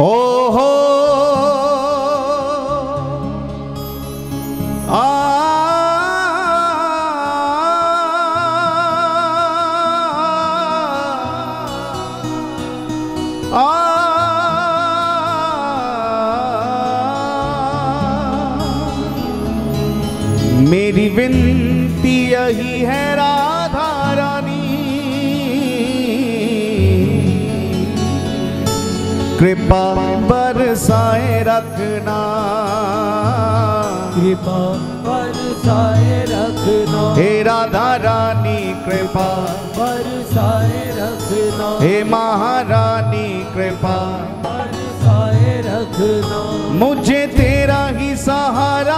ओहो मेरी विनती यही है राम। कृपा बरसाए रखना। कृपा बरसाए रखना। हे राधा रानी कृपा। बरसाए रखना। हे महारानी कृपा। बरसाए रखना। मुझे तेरा ही सहारा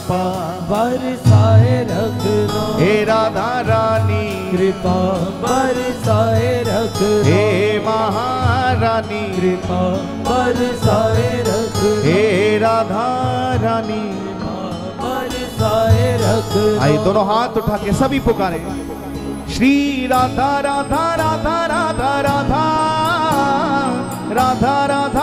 कृपा बरसाए रखना। हे राधा रानी। कृपा बरसाए रख हे महारानी। कृपा बरसाए रख हे राधा रानी। बरसाए रख आए दोनों हाथ उठा के सभी पुकारे। श्री राधा राधा राधा राधा राधा। राधा राधा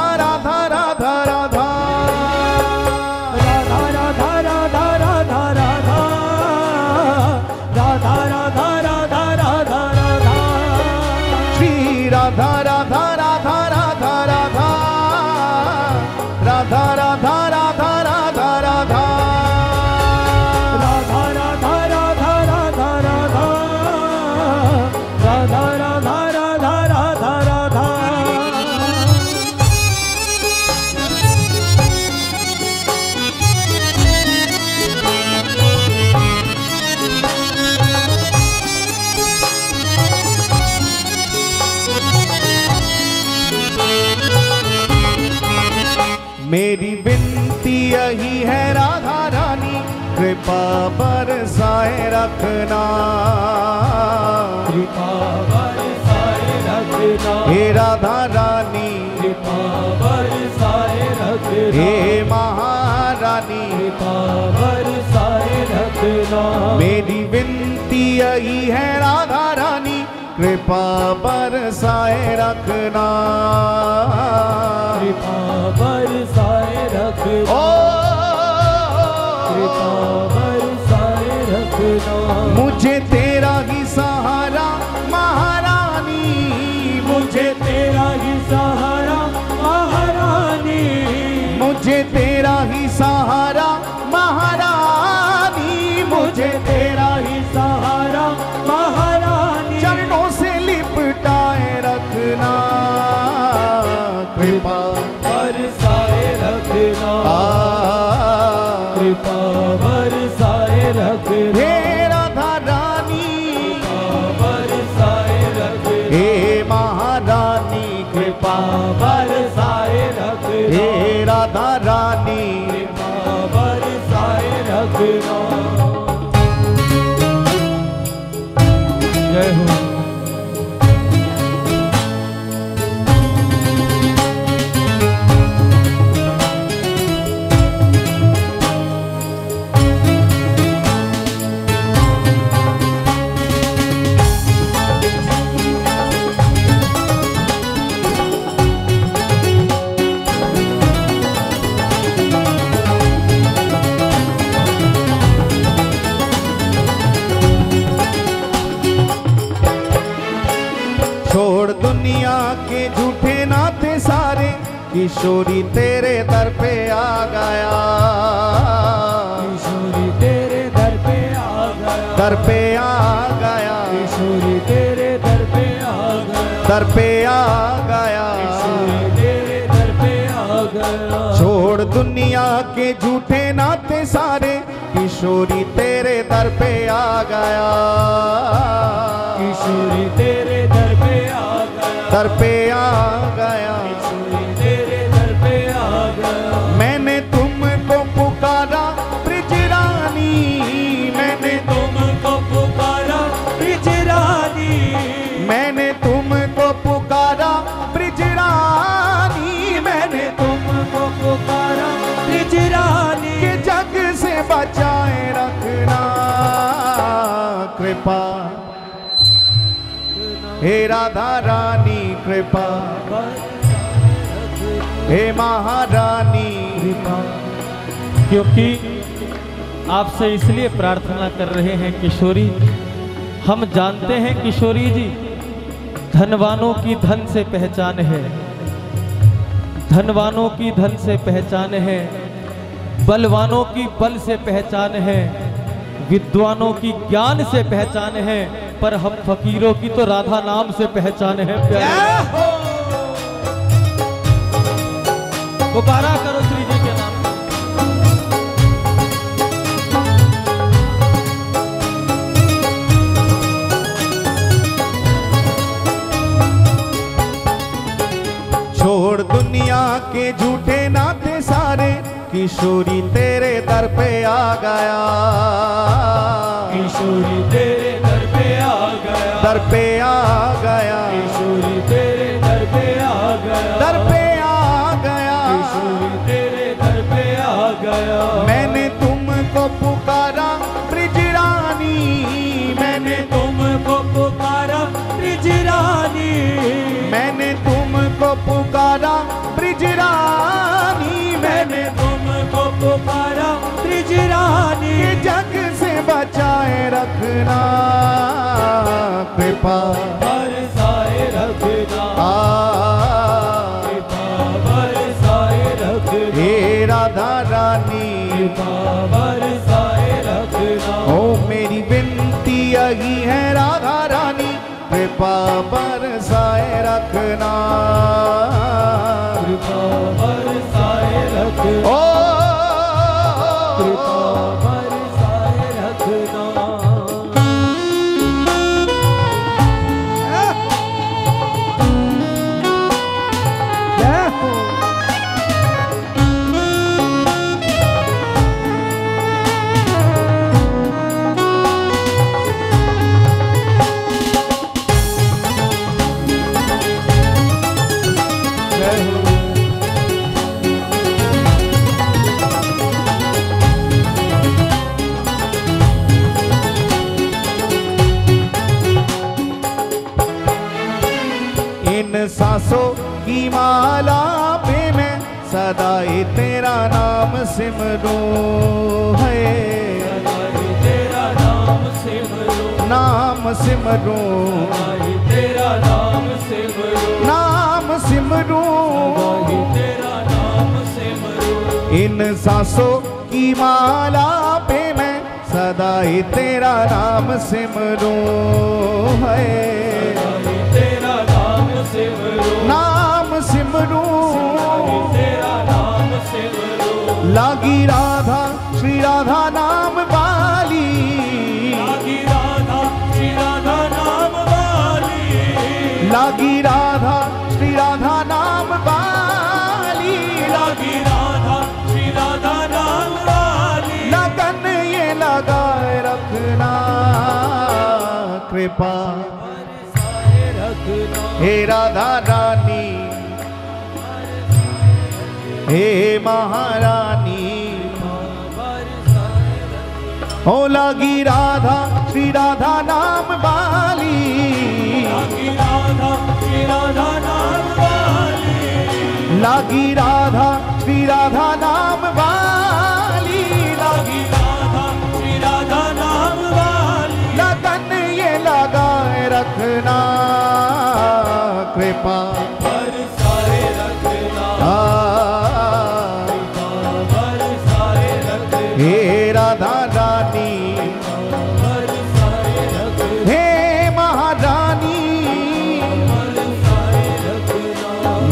रखना। कृपा बरसाए रखना। हे राधा रानी। कृपा बरसाए रखना। हे महारानी। कृपा बरसाए रखना। मेरी विनती यही है राधा रानी। कृपा बरसाए रखना। कृपा बरसाए रखना। ओ दुनिया झूठे नाते सारे किशोरी तेरे दर पे आ गया। किशोरी तेरे दर पे आ गया। दर पे आ गया। किशोरी तेरे दर पे आ गया। दर पे आ गया। किशोरी तेरे दर पे आ गया। छोड़ दुनिया के झूठे नाते सारे किशोरी तेरे दर पे आ गया। किशोरी दर पे आ गया। हे राधा रानी, कृपा हे महारानी, कृपा क्योंकि आपसे इसलिए प्रार्थना कर रहे हैं किशोरी, हम जानते हैं किशोरी जी, धनवानों की धन से पहचान है। धनवानों की धन से पहचान है, बलवानों की बल से पहचान है। विद्वानों की ज्ञान से पहचान है पर हम फकीरों की तो राधा नाम से पहचान है प्यारे। पुकारा करो श्री जी के नाम। छोड़ दुनिया के झूठे सारे किशोरी तेरे दर पे आ गया। किशोरी तेरे दर पे आ गया। दर पे आ गया। किशोरी तेरे दर पे आ गया। दर पे आ गया। किशोरी तेरे दर पे आ गया। मैंने तुमको पुकारा ब्रिज रानी। मैंने तुमको पुकारा ब्रिज रानी। मैंने तुमको पुकारा ब्रिज रानी। पुकारा ब्रिज रानी। जग से बचाए रखना कृपा। बरसाए रखना। आ। कृपा बरसाए रखना। हे राधा रानी। कृपा बरसाए रखना। ओ मेरी यही है राधा रानी कृपा बरसाए रखना। कृपा बरसाए रखना। इन सांसों की माला पे मैं सदा ही तेरा नाम सिमरूं है। तेरा नाम सिमरो। नाम सिमरूं तेरा नाम सिमरो नाम सिमरूं तेरा नाम सिमरो। इन सांसों की माला पे मैं सदा ही तेरा नाम सिमरूं है। लागी राधा श्री राधा नाम वाली लागी राधा श्री राधा नाम वाली लागी राधा श्री राधा नाम वाली लागी राधा श्री राधा नाम वाली लगन ये लगाए रखना कृपा। हे राधा रानी हे महारानी। हो लागी राधा, श्री राधा नाम बाली। लागी राधा, श्री राधा नाम वाली लागी राधा श्री राधा नाम बाली। लागी लागी राधा श्री राधा नाम वाली लगन ये लगाए रखना कृपा।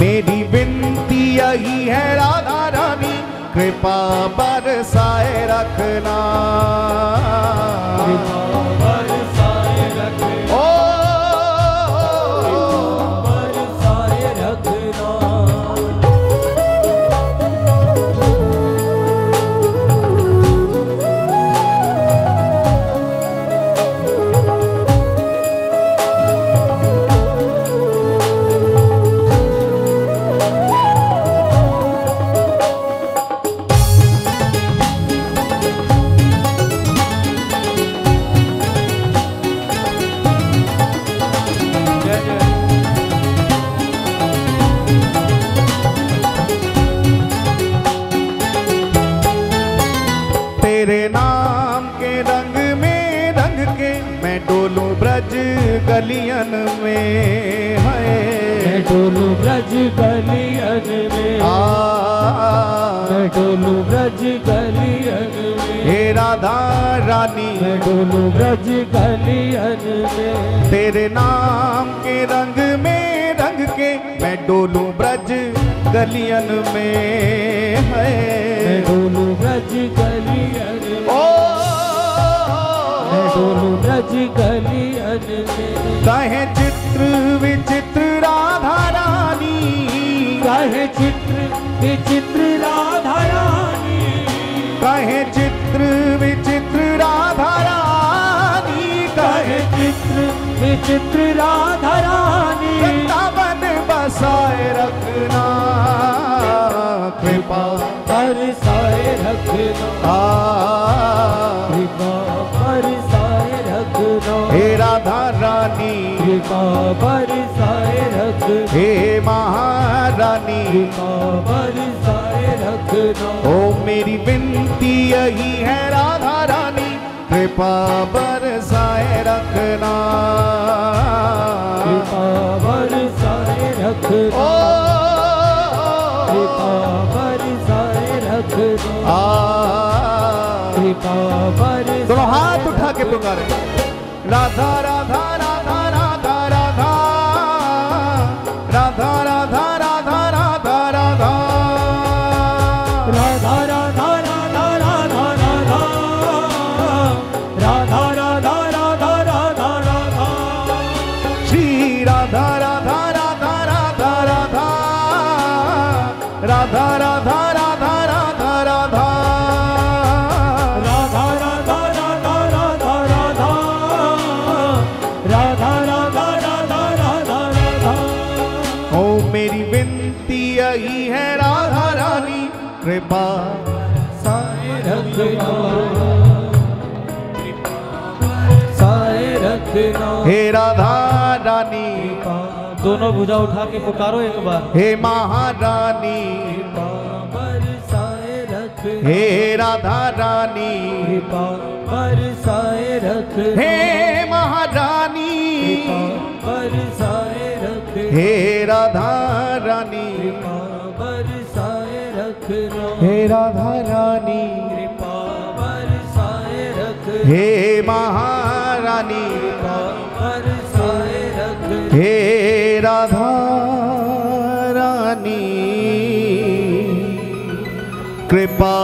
मेरी विनती यही है राधा रानी कृपा बरसाए रखना। तेरे नाम के रंग में रंग के मैं डोलूं ब्रज गलियन में मैं है डोलू ब्रज गलियन में। आ। मैं डोलू ब्रज गलियन में। हे राधा रानी। मैं डोलू ब्रज गलियन में। तेरे नाम के रंग में रंग के मैं डोलूं ब्रज गलियन में है। डोलू ब्रज गलियन ओ! डोलू ब्रज गलियन में। कहे चित्र विचित्र राधा रानी। कहे चित्र विचित्र राधा रानी। कहे चित्र विचित्र राधा रानी। कहे कहे चित्र विचित्र राधा रानी बरसाए रखना कृपा बरसाए रखना हे राधा रानी। कृपा बरसाए रख हे महारानी। कृपा बरसाए रखना ओ मेरी विनती यही है राधा रानी। कृपा बरसाए रखना। कृपा बरसाए रखना। Sahara विनती यही है राधा रानी। कृपा साए रखना। साए रखना हे राधा रानी। दोनों भुजा उठा के पुकारो एक बार। हे महारानी। हे राधा रानी। बरसाए रख हे महारानी। बरसाए रख हे रानी। बरसाए रखना हे राधा रानी। कृपा बरसाए रख हे महारानी। बरसाए रख हे राधा रानी। कृपा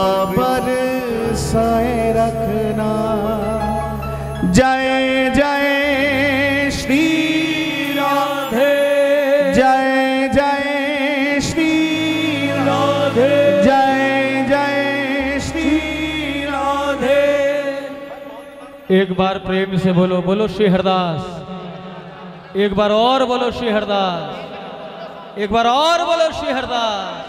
एक बार प्रेम से बोलो बोलो श्री हरदास। एक बार और बोलो श्री हरदास। एक बार और बोलो श्री हरदास।